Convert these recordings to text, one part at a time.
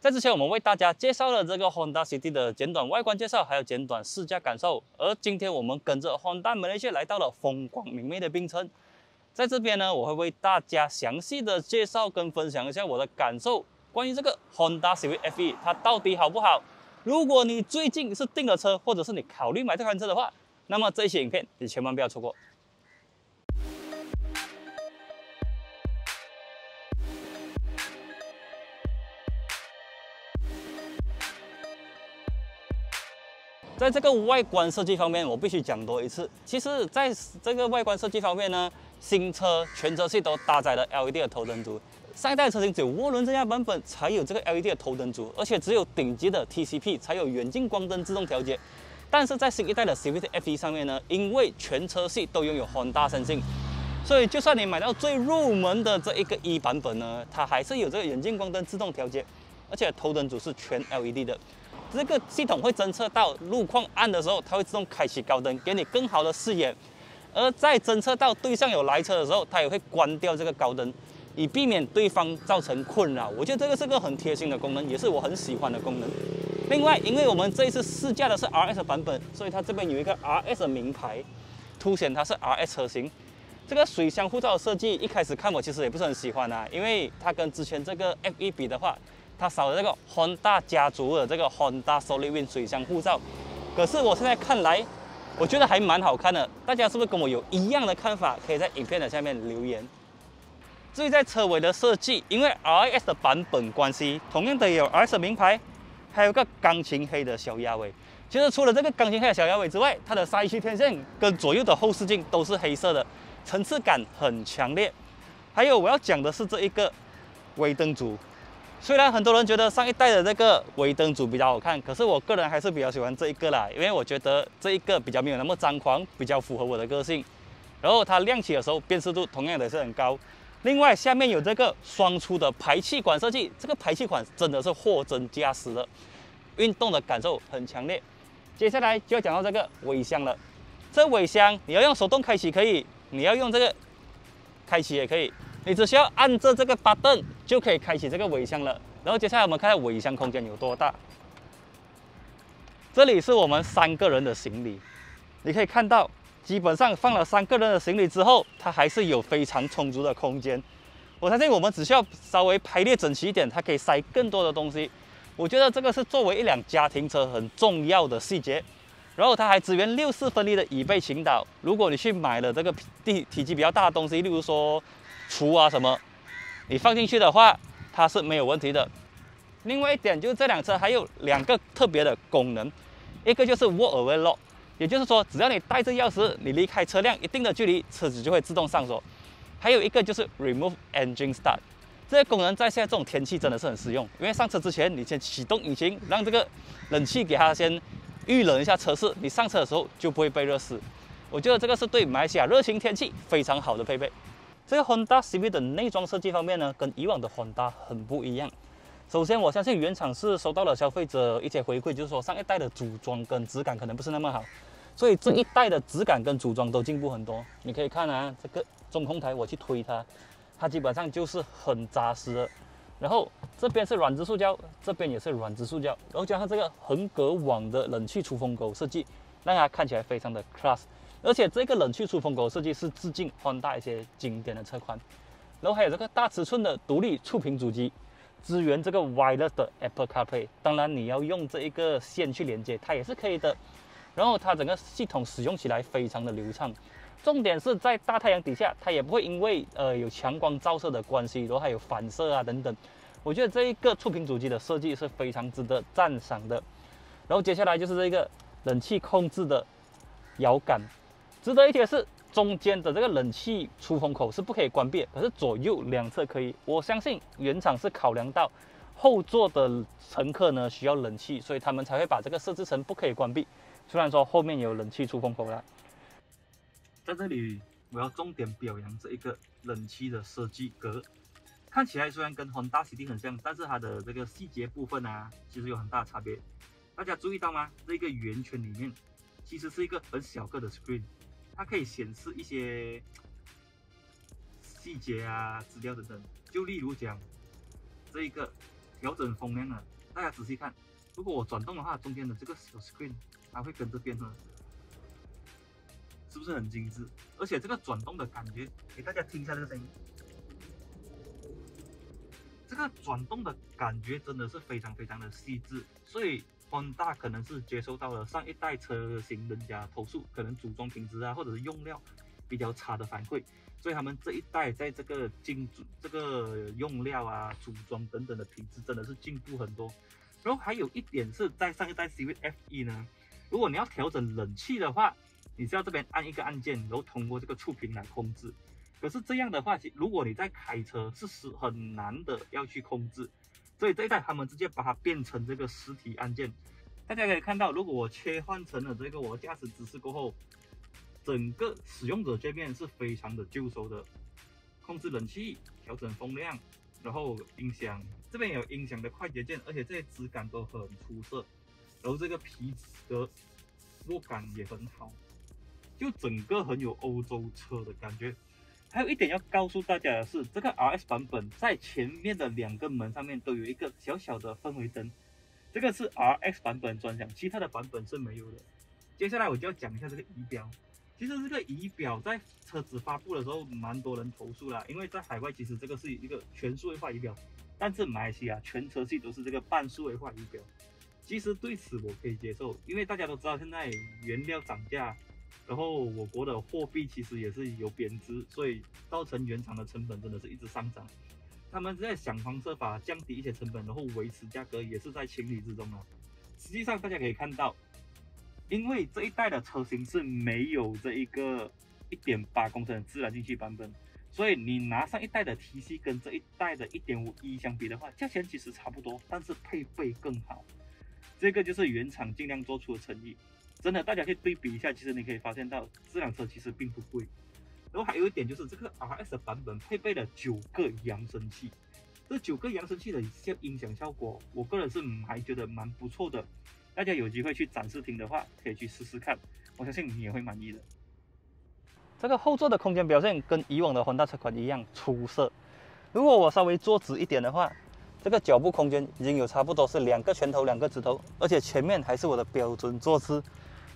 在之前，我们为大家介绍了这个 Honda City 的简短外观介绍，还有简短试驾感受。而今天我们跟着 Honda Malaysia 来到了风光明媚的槟城，在这边呢，我会为大家详细的介绍跟分享一下我的感受，关于这个 Honda Civic FE 它到底好不好？如果你最近是订了车，或者是你考虑买这款车的话，那么这些影片你千万不要错过。在这个外观设计方面，我必须讲多一次。其实，在这个外观设计方面呢，新车全车系都搭载了 LED 的头灯组。上一代车型只有涡轮增压版本才有这个 LED 的头灯组，而且只有顶级的 TCP 才有远近光灯自动调节。但是在新一代的 Civic FE 上面呢，因为全车系都拥有 Honda 身性，所以就算你买到最入门的这一个 E 版本呢，它还是有这个远近光灯自动调节，而且头灯组是全 LED 的。这个系统会侦测到路况暗的时候，它会自动开启高灯，给你更好的视野；而在侦测到对向有来车的时候，它也会关掉这个高灯，以避免对方造成困扰。我觉得这个是个很贴心的功能，也是我很喜欢的功能。另外，因为我们这一次试驾的是 RS 版本，所以它这边有一个 RS 的名牌，凸显它是 RS 车型。这个水箱护罩的设计，一开始看我其实也不是很喜欢啊，因为它跟之前这个 FE 比的话。它少了这个 Honda 家族的这个 Honda Solid Wind 水箱护罩，可是我现在看来，我觉得还蛮好看的。大家是不是跟我有一样的看法？可以在影片的下面留言。至于在车尾的设计，因为 RS 的版本关系，同样的有 RS 名牌，还有个钢琴黑的小鸭尾。其实除了这个钢琴黑的小鸭尾之外，它的三区天线跟左右的后视镜都是黑色的，层次感很强烈。还有我要讲的是这一个尾灯组。虽然很多人觉得上一代的这个尾灯组比较好看，可是我个人还是比较喜欢这一个啦，因为我觉得这一个比较没有那么张狂，比较符合我的个性。然后它亮起的时候辨识度同样的是很高。另外下面有这个双出的排气管设计，这个排气管真的是货真价实的，运动的感受很强烈。接下来就要讲到这个尾箱了，这尾箱你要用手动开启可以，你要用这个开启也可以。你只需要按着这个 button 就可以开启这个尾箱了。然后接下来我们看下尾箱空间有多大。这里是我们三个人的行李，你可以看到，基本上放了三个人的行李之后，它还是有非常充足的空间。我相信我们只需要稍微排列整齐一点，它可以塞更多的东西。我觉得这个是作为一辆家庭车很重要的细节。然后它还支援六四分离的椅背倾倒。如果你去买了这个体体积比较大的东西，例如说。厨啊什么，你放进去的话，它是没有问题的。另外一点就是这辆车还有两个特别的功能，一个就是 Walk Away Lock，也就是说只要你带着钥匙，你离开车辆一定的距离，车子就会自动上锁。还有一个就是 Remove Engine Start，这个功能在现在这种天气真的是很实用，因为上车之前你先启动引擎，让这个冷气给它先预冷一下车室，你上车的时候就不会被热死。我觉得这个是对马来西亚热情天气非常好的配备。这个 Honda Civic 的内装设计方面呢，跟以往的 Honda 很不一样。首先，我相信原厂是收到了消费者一些回馈，就是说上一代的组装跟质感可能不是那么好，所以这一代的质感跟组装都进步很多。你可以看啊，这个中控台我去推它，它基本上就是很扎实的。然后这边是软质塑胶，这边也是软质塑胶，然后加上这个横格网的冷气出风口设计，让它看起来非常的 class。而且这个冷气出风口设计是致敬换大一些经典的车款，然后还有这个大尺寸的独立触屏主机，支援这个 wireless 的 Apple CarPlay，当然你要用这一个线去连接它也是可以的。然后它整个系统使用起来非常的流畅，重点是在大太阳底下它也不会因为呃有强光照射的关系，然后还有反射啊等等。我觉得这一个触屏主机的设计是非常值得赞赏的。然后接下来就是这个冷气控制的摇杆。值得一提的是，中间的这个冷气出风口是不可以关闭，可是左右两侧可以。我相信原厂是考量到后座的乘客呢需要冷气，所以他们才会把这个设置成不可以关闭。虽然说后面有冷气出风口了，在这里我要重点表扬这一个冷气的设计格，看起来虽然跟 Honda City 很像，但是它的这个细节部分啊，其实有很大差别。大家注意到吗？这个圆圈里面其实是一个很小个的 screen。它可以显示一些细节啊、资料等等。就例如讲，这一个调整风量了。大家仔细看，如果我转动的话，中间的这个小 screen 它会跟着变化，是不是很精致？而且这个转动的感觉，给大家听一下这个声音。这个转动的感觉真的是非常非常的细致，所以 Honda 可能是接收到了上一代车型人家投诉，可能组装品质啊，或者是用料比较差的反馈，所以他们这一代在这个精、这个用料啊、组装等等的品质真的是进步很多。然后还有一点是在上一代 Civic FE 呢，如果你要调整冷气的话，你是要这边按一个按键，然后通过这个触屏来控制。可是这样的话，如果你在开车，是是很难的要去控制，所以这一代他们直接把它变成这个实体按键。大家可以看到，如果我切换成了这个我驾驶姿势过后，整个使用者界面是非常的旧手的，控制冷气、调整风量，然后音响这边有音响的快捷键，而且这些质感都很出色，然后这个皮革握感也很好，就整个很有欧洲车的感觉。还有一点要告诉大家的是，这个 RS 版本在前面的两个门上面都有一个小小的氛围灯，这个是 RX 版本专享，其他的版本是没有的。接下来我就要讲一下这个仪表。其实这个仪表在车子发布的时候，蛮多人投诉啦，因为在海外其实这个是一个全数位化仪表，但是马来西亚全车系都是这个半数位化仪表。其实对此我可以接受，因为大家都知道现在原料涨价。然后我国的货币其实也是有贬值，所以造成原厂的成本真的是一直上涨。他们在想方设法降低一些成本，然后维持价格也是在情理之中啊。实际上大家可以看到，因为这一代的车型是没有这一个一点八公升自然进气版本，所以你拿上一代的 TC 跟这一代的一点五一相比的话，价钱其实差不多，但是配备更好。这个就是原厂尽量做出的诚意。真的，大家可以对比一下，其实你可以发现到这辆车其实并不贵。然后还有一点就是这个 RS 版本配备了九个扬声器，这九个扬声器的效音响效果，我个人是还觉得蛮不错的。大家有机会去展示厅的话，可以去试试看，我相信你也会满意的。这个后座的空间表现跟以往的混搭车款一样出色。如果我稍微坐直一点的话，这个脚部空间已经有差不多是两个拳头两个指头，而且前面还是我的标准坐姿。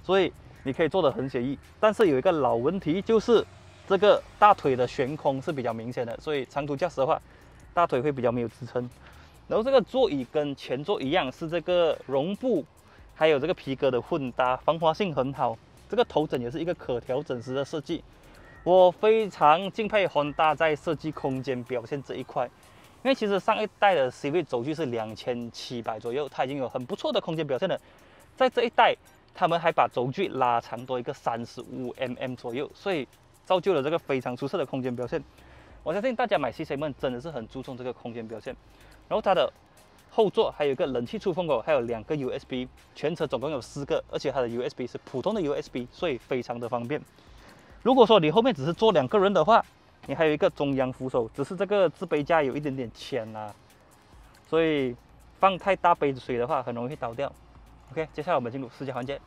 所以你可以做的很写意，但是有一个老问题，就是这个大腿的悬空是比较明显的，所以长途驾驶的话，大腿会比较没有支撑。然后这个座椅跟前座一样，是这个绒布，还有这个皮革的混搭，防滑性很好。这个头枕也是一个可调整式的设计，我非常敬佩宏达在设计空间表现这一块，因为其实上一代的 C 位轴距是两千七百左右，它已经有很不错的空间表现了，在这一代。他们还把轴距拉长多一个三十五 mm 左右，所以造就了这个非常出色的空间表现。我相信大家买 C C 们真的是很注重这个空间表现。然后它的后座还有一个冷气出风口，还有两个 USB，全车总共有四个，而且它的 USB 是普通的 USB，所以非常的方便。如果说你后面只是坐两个人的话，你还有一个中央扶手，只是这个自杯架有一点点浅啊，所以放太大杯子水的话很容易倒掉。OK，接下来我们进入试驾环节。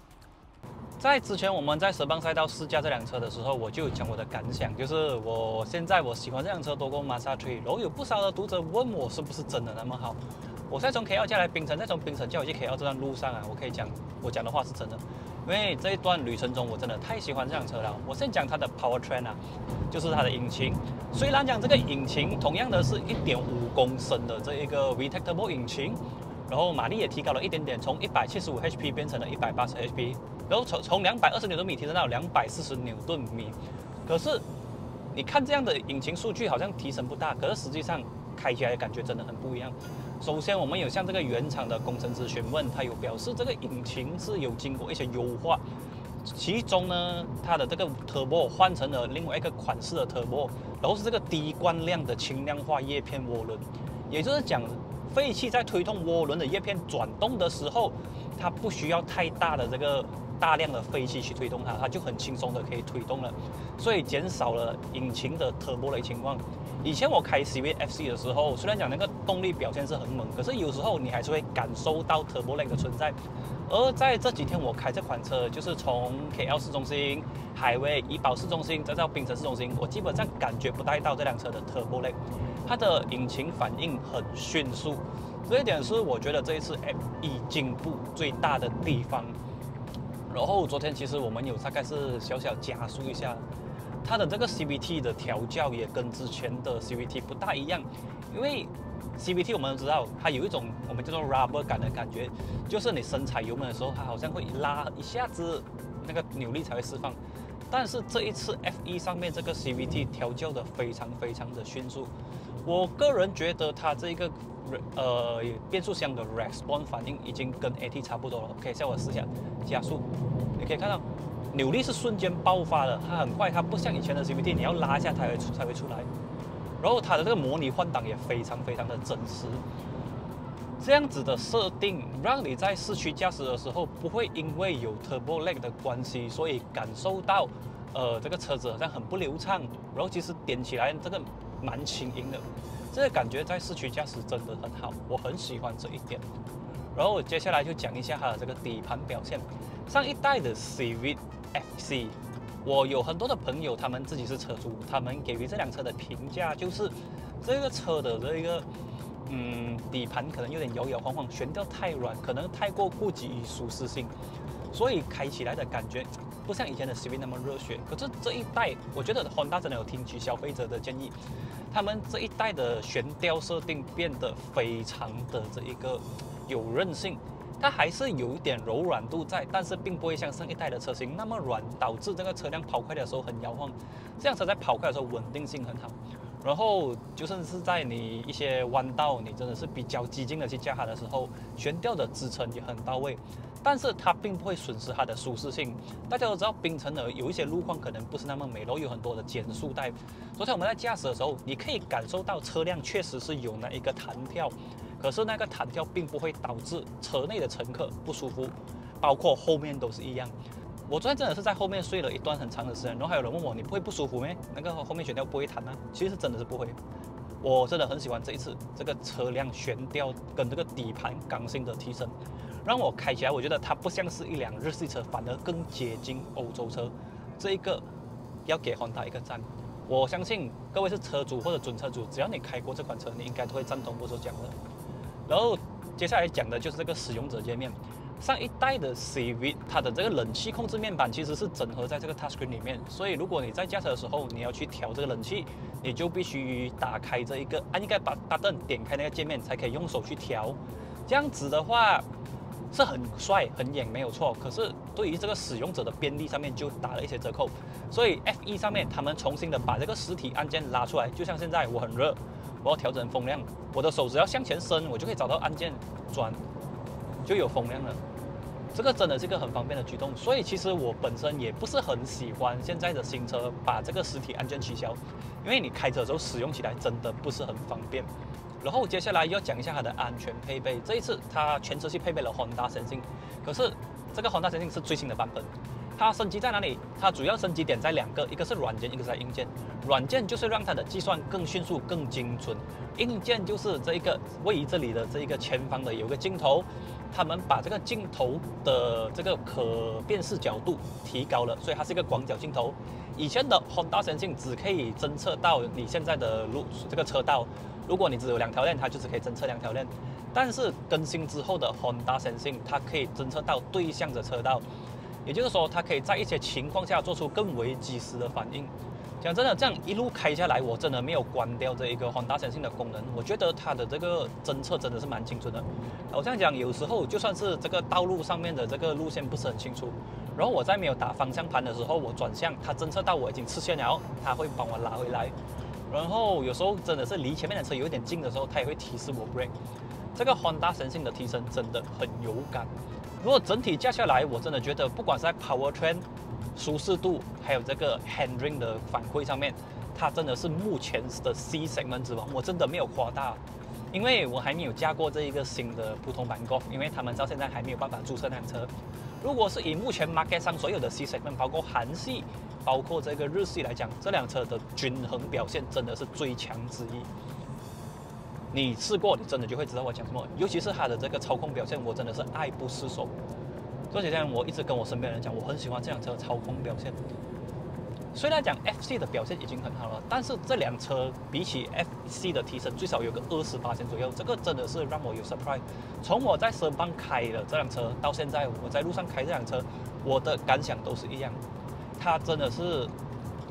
在之前我们在蛇棒赛道试驾这辆车的时候，我就讲我的感想，就是我现在我喜欢这辆车多过 Mazda 3。然后有不少的读者问我是不是真的那么好。我在从 KL 驾来槟城，再从槟城叫我去 KL 这段路上啊，我可以讲我讲的话是真的，因为这一段旅程中我真的太喜欢这辆车了。我先讲它的 Powertrain 啊，就是它的引擎。虽然讲这个引擎同样的是一点五公升的这一个 v t e c t a b l e 引擎。然后马力也提高了一点点，从一百七十五 HP 变成了一百八十 HP，然后从从两百二十牛顿米提升到两百四十牛顿米。可是你看这样的引擎数据好像提升不大，可是实际上开起来的感觉真的很不一样。首先我们有向这个原厂的工程师询问，他有表示这个引擎是有经过一些优化，其中呢它的这个 Turbo 换成了另外一个款式的 Turbo，然后是这个低惯量的轻量化叶片涡轮，也就是讲。废气在推动涡轮的叶片转动的时候，它不需要太大的这个大量的废气去推动它，它就很轻松的可以推动了，所以减少了引擎的 turbo 的情况。以前我开 c v FC 的时候，虽然讲那个动力表现是很猛，可是有时候你还是会感受到 turbo lag 的存在。而在这几天我开这款车，就是从 KL 市中心、海威、怡保市中心再到槟城市中心，我基本上感觉不带到这辆车的 turbo lag。它的引擎反应很迅速，这一点是我觉得这一次 F1 进步最大的地方。然后昨天其实我们有大概是小小加速一下，它的这个 CVT 的调教也跟之前的 CVT 不大一样，因为 CVT 我们都知道它有一种我们叫做 rubber 感的感觉，就是你深踩油门的时候，它好像会拉一下子那个扭力才会释放。但是这一次 F1 上面这个 CVT 调教的非常非常的迅速，我个人觉得它这个呃变速箱的 response 反应已经跟 AT 差不多了。OK，像我试下加速，你可以看到扭力是瞬间爆发的，它很快，它不像以前的 CVT，你要拉一下它才会才会出来。然后它的这个模拟换挡也非常非常的真实。这样子的设定，让你在市区驾驶的时候，不会因为有 turbo lag 的关系，所以感受到，呃，这个车子好像很不流畅。然后其实点起来这个蛮轻盈的，这个感觉在市区驾驶真的很好，我很喜欢这一点。然后我接下来就讲一下它的这个底盘表现。上一代的 CVFC，我有很多的朋友，他们自己是车主，他们给予这辆车的评价就是这个车的这一个。嗯，底盘可能有点摇摇晃晃，悬吊太软，可能太过顾及于舒适性，所以开起来的感觉不像以前的 c v 那么热血。可是这一代，我觉得 Honda 真的有听取消费者的建议，他们这一代的悬吊设定变得非常的这一个有韧性，它还是有一点柔软度在，但是并不会像上一代的车型那么软，导致这个车辆跑快的时候很摇晃。这辆车在跑快的时候稳定性很好。然后，就算是在你一些弯道，你真的是比较激进的去驾它的时候，悬吊的支撑也很到位，但是它并不会损失它的舒适性。大家都知道，冰城的有一些路况可能不是那么美，然后有很多的减速带。昨天我们在驾驶的时候，你可以感受到车辆确实是有那一个弹跳，可是那个弹跳并不会导致车内的乘客不舒服，包括后面都是一样。我昨天真的是在后面睡了一段很长的时间，然后还有人问我你不会不舒服没？那个后面悬吊不会弹吗？其实是真的是不会，我真的很喜欢这一次这个车辆悬吊跟这个底盘刚性的提升，让我开起来我觉得它不像是一辆日系车，反而更接近欧洲车。这一个要给 Honda 一个赞，我相信各位是车主或者准车主，只要你开过这款车，你应该都会赞同我所讲的。然后接下来讲的就是这个使用者界面。上一代的 CV，它的这个冷气控制面板其实是整合在这个 Touchscreen 里面，所以如果你在驾车的时候，你要去调这个冷气，你就必须打开这一个，按应该把大灯点开那个界面，才可以用手去调。这样子的话是很帅、很眼，没有错。可是对于这个使用者的便利上面就打了一些折扣。所以 F1 上面他们重新的把这个实体按键拉出来，就像现在我很热，我要调整风量，我的手只要向前伸，我就可以找到按键转。就有风量了，这个真的是一个很方便的举动。所以其实我本身也不是很喜欢现在的新车把这个实体按键取消，因为你开车的时候使用起来真的不是很方便。然后接下来要讲一下它的安全配备。这一次它全车系配备了 Honda Sensing，可是这个 Honda Sensing 是最新的版本。它升级在哪里？它主要升级点在两个，一个是软件，一个是硬件。软件就是让它的计算更迅速、更精准；硬件就是这一个位于这里的这一个前方的有个镜头，他们把这个镜头的这个可辨识角度提高了，所以它是一个广角镜头。以前的 Honda Sensing 只可以侦测到你现在的路这个车道，如果你只有两条链，它就只可以侦测两条链。但是更新之后的 Honda Sensing 它可以侦测到对向的车道。也就是说，它可以在一些情况下做出更为及时的反应。讲真的，这样一路开下来，我真的没有关掉这一个环大显性的功能。我觉得它的这个侦测真的是蛮精准的。我这样讲，有时候就算是这个道路上面的这个路线不是很清楚，然后我在没有打方向盘的时候，我转向，它侦测到我已经吃线了，它会帮我拉回来。然后有时候真的是离前面的车有点近的时候，它也会提示我 brake。这个环大神性的提升真的很有感。如果整体加下来，我真的觉得，不管是在 powertrain 舒适度，还有这个 handling 的反馈上面，它真的是目前的 C segment 之王。我真的没有夸大，因为我还没有驾过这一个新的普通版 Golf，因为他们到现在还没有办法注册那辆车。如果是以目前 market 上所有的 C segment，包括韩系，包括这个日系来讲，这辆车的均衡表现真的是最强之一。你试过，你真的就会知道我讲什么。尤其是它的这个操控表现，我真的是爱不释手。这几天我一直跟我身边人讲，我很喜欢这辆车操控表现。虽然讲 FC 的表现已经很好了，但是这辆车比起 FC 的提升最少有个二十八千左右，这个真的是让我有 surprise。从我在车邦开了这辆车到现在，我在路上开这辆车，我的感想都是一样，它真的是。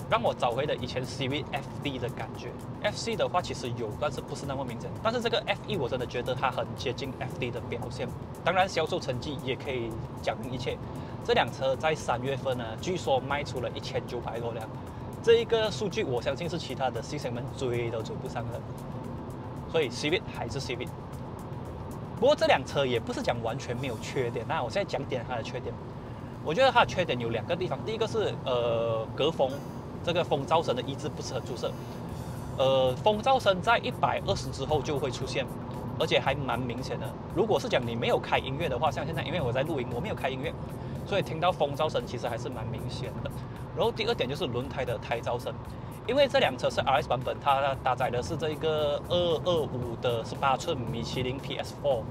让我找回了以前 CV FD 的感觉。FC 的话其实有，但是不是那么明显。但是这个 FE 我真的觉得它很接近 FD 的表现。当然销售成绩也可以讲一切。这辆车在三月份呢，据说卖出了一千九百多辆。这一个数据我相信是其他的 C 型们追都追不上的。所以 CV 还是 CV。不过这辆车也不是讲完全没有缺点。那我现在讲点它的缺点。我觉得它的缺点有两个地方。第一个是呃隔风。这个风噪声的抑制不是很出色，呃，风噪声在一百二十之后就会出现，而且还蛮明显的。如果是讲你没有开音乐的话，像现在因为我在录音，我没有开音乐，所以听到风噪声其实还是蛮明显的。然后第二点就是轮胎的胎噪声，因为这辆车是 RS 版本，它搭载的是这个二二五的十八寸米其林 PS4。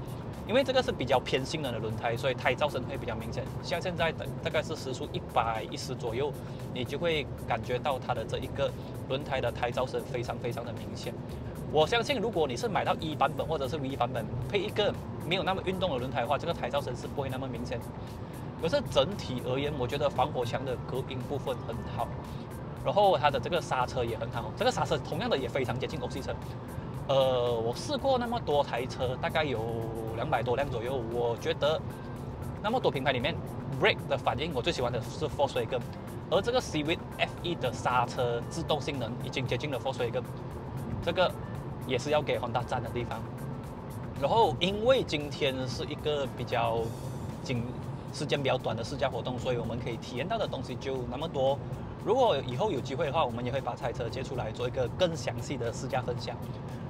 因为这个是比较偏性能的轮胎，所以胎噪声会比较明显。像现在的大概是时速一百一十左右，你就会感觉到它的这一个轮胎的胎噪声非常非常的明显。我相信，如果你是买到一版本或者是 V 版本配一个没有那么运动的轮胎的话，这个胎噪声是不会那么明显。可是整体而言，我觉得防火墙的隔音部分很好，然后它的这个刹车也很好。这个刹车同样的也非常接近欧系车。呃，我试过那么多台车，大概有两百多辆左右。我觉得那么多品牌里面，brake 的反应我最喜欢的是 Volkswagen，而这个 CVF E 的刹车制动性能已经接近了 Volkswagen，这个也是要给 Honda 赞的地方。然后因为今天是一个比较紧时间比较短的试驾活动，所以我们可以体验到的东西就那么多。如果以后有机会的话，我们也会把这台车接出来做一个更详细的试驾分享。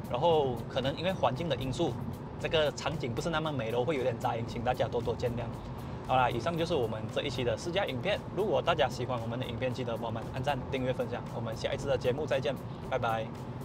然后可能因为环境的因素，这个场景不是那么美喽，会有点杂音，请大家多多见谅。好啦，以上就是我们这一期的试驾影片。如果大家喜欢我们的影片，记得帮我们按赞、订阅、分享。我们下一次的节目再见，拜拜。